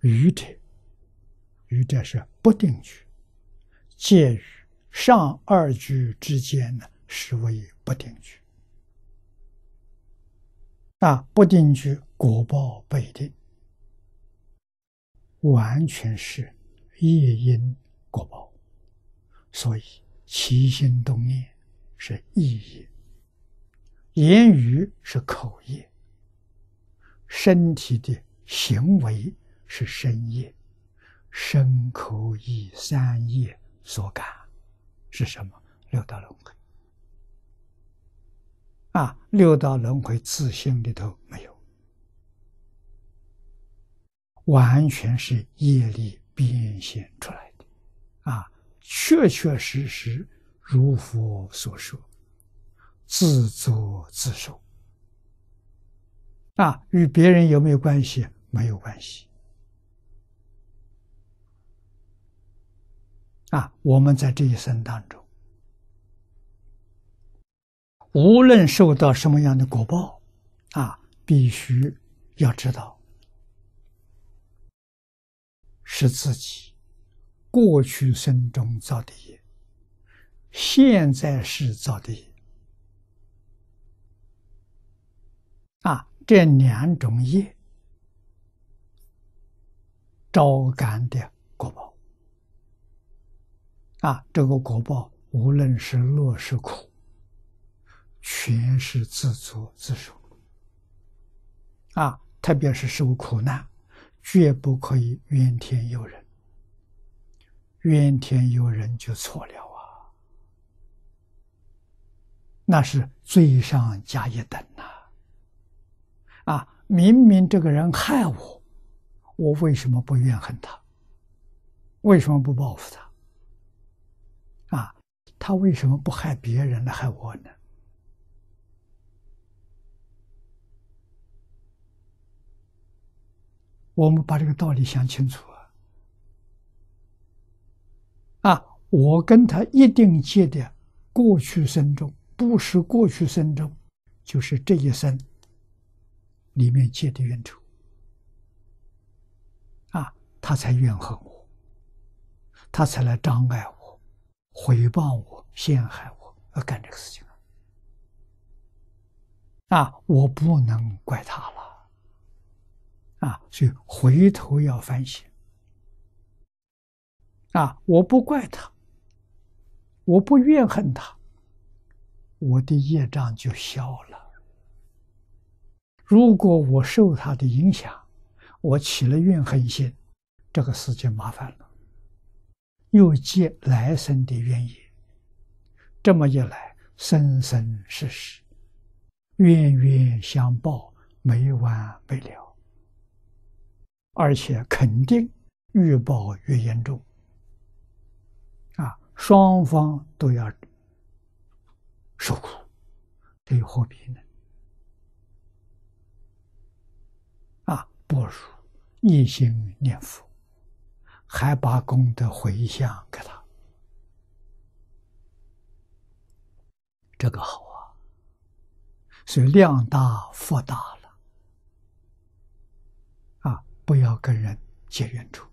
愚者，愚者是不定句，介于上二句之间呢，是为不定句。那，不定句果报不一定，完全是业因果报，所以起心动念是意业，言语是口业，身体的行为是身业，身口意三业所感是什么？六道轮回。啊，六道轮回自性里头没有，完全是业力变现出来的，啊，确确实实如佛所说，自作自受，啊，与别人有没有关系？没有关系，啊，我们在这一生当中。无论受到什么样的果报，啊，必须要知道是自己过去生中造的业，现在是造的业，啊，这两种业招感的果报，啊，这个果报无论是乐是苦。全是自作自受啊！特别是受苦难，绝不可以怨天尤人。怨天尤人就错了啊！那是罪上加一等呐！啊，明明这个人害我，我为什么不怨恨他？为什么不报复他？他为什么不害别人来害我呢？我们把这个道理想清楚啊！啊，我跟他一定结的过去生中，不是过去生中，就是这一生里面结的冤仇啊，他才怨恨我，他才来障碍我、回报我、陷害我，要干这个事情啊！我不能怪他了。啊，所以回头要反省。啊，我不怪他，我不怨恨他，我的业障就消了。如果我受他的影响，我起了怨恨心，这个事情麻烦了，又结来生的怨业，这么一来，生生世世，冤冤相报，没完没了。而且肯定越报越严重，啊，双方都要受苦，这又何必呢？啊，不如一心念佛，还把功德回向给他，这个好啊，所以量大福大了啊。不要跟人结冤仇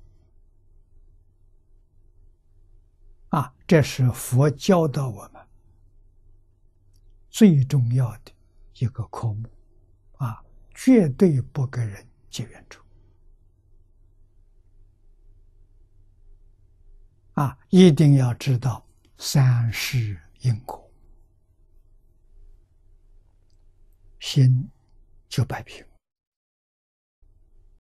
啊！这是佛教导我们最重要的一个科目啊！绝对不跟人结冤仇啊！一定要知道三世因果，心就摆平。